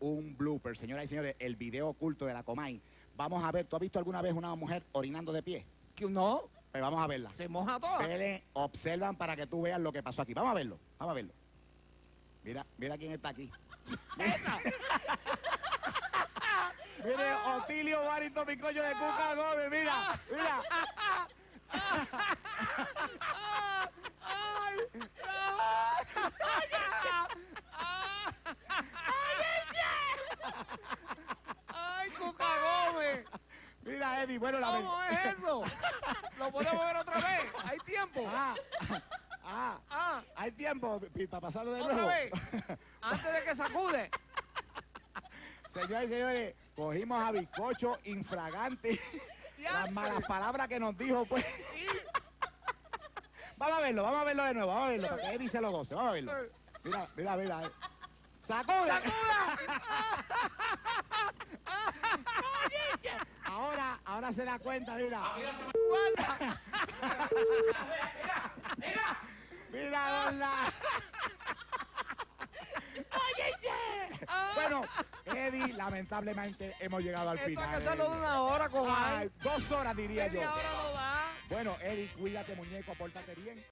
un blooper, señoras y señores, el video oculto de la Comay. Vamos a ver, ¿tú has visto alguna vez una mujer orinando de pie? Que no, Pues vamos a verla. se moja toda. Vele, observan para que tú veas lo que pasó aquí. Vamos a verlo, vamos a verlo. Mira, mira quién está aquí. Mire, Otilio Barito Picoño de Cuca Gómez, mira, mira. ¡Ay, Cuca Gómez! Mira, Eddie, bueno, la ¿Cómo es eso? ¿Lo podemos ver otra vez? ¿Hay tiempo? Ah, ah, Ah, hay tiempo para pasarlo de otra nuevo. vez. Antes de que sacude. Señores y señores, cogimos a Bizcocho infragante. Las malas palabras que nos dijo, pues. Vamos a verlo, vamos a verlo de nuevo, vamos a verlo, para que Eddie se lo goce, vamos a verlo. Mira, mira, mira. eh. ¡Sacude! ahora, se da cuenta, mira. Guarda. Mira, Gorda. Bueno, Eddie, lamentablemente hemos llegado al Esto hay final. que hacerlo de Eddie. una hora Ay, dos horas diría yo. Hora. Bueno, Eddie, cuídate, muñeco, pórtate bien.